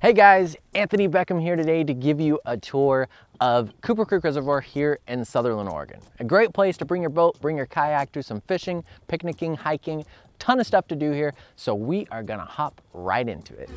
Hey guys, Anthony Beckham here today to give you a tour of Cooper Creek Reservoir here in Sutherlin, Oregon. A great place to bring your boat, bring your kayak, do some fishing, picnicking, hiking, ton of stuff to do here. So we are gonna hop right into it.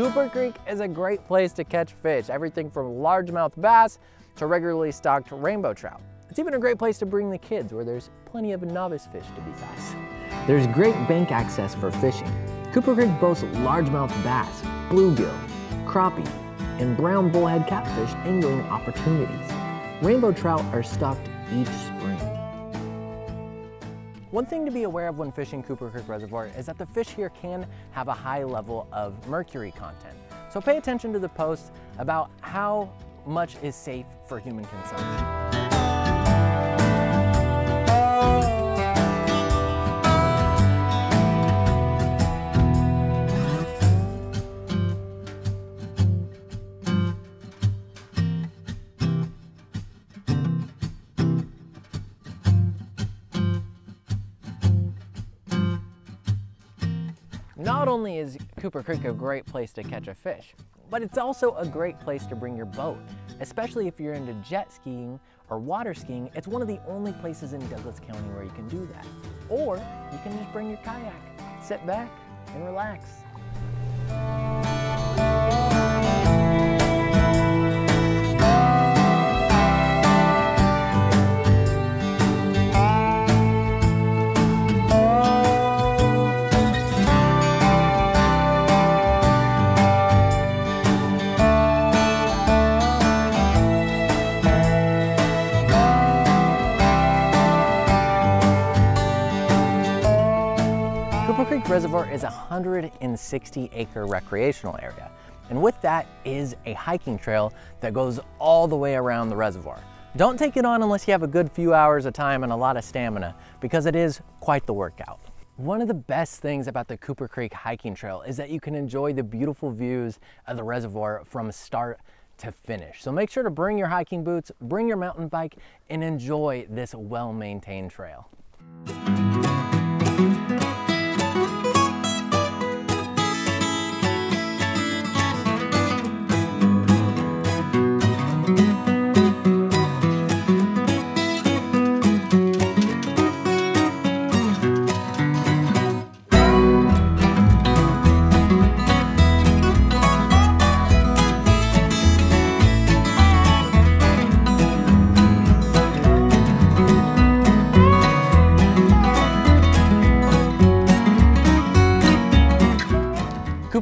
Cooper Creek is a great place to catch fish, everything from largemouth bass to regularly stocked rainbow trout. It's even a great place to bring the kids where there's plenty of novice fish to be caught. There's great bank access for fishing. Cooper Creek boasts largemouth bass, bluegill, crappie, and brown bullhead catfish angling opportunities. Rainbow trout are stocked each spring. One thing to be aware of when fishing Cooper Creek Reservoir is that the fish here can have a high level of mercury content. So pay attention to the posts about how much is safe for human consumption. Not only is Cooper Creek a great place to catch a fish, but it's also a great place to bring your boat, especially if you're into jet skiing or water skiing. It's one of the only places in Douglas County where you can do that. Or you can just bring your kayak, sit back and relax. Creek Reservoir is a 160 acre recreational area. And with that is a hiking trail that goes all the way around the reservoir. Don't take it on unless you have a good few hours of time and a lot of stamina because it is quite the workout. One of the best things about the Cooper Creek hiking trail is that you can enjoy the beautiful views of the reservoir from start to finish. So make sure to bring your hiking boots, bring your mountain bike, and enjoy this well-maintained trail.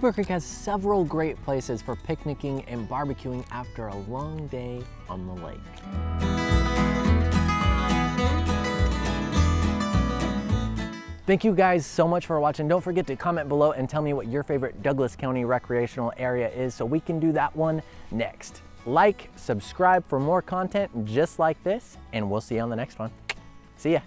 Cooper Creek has several great places for picnicking and barbecuing after a long day on the lake. Thank you guys so much for watching. Don't forget to comment below and tell me what your favorite Douglas County recreational area is so we can do that one next. Like, subscribe for more content just like this, and we'll see you on the next one. See ya.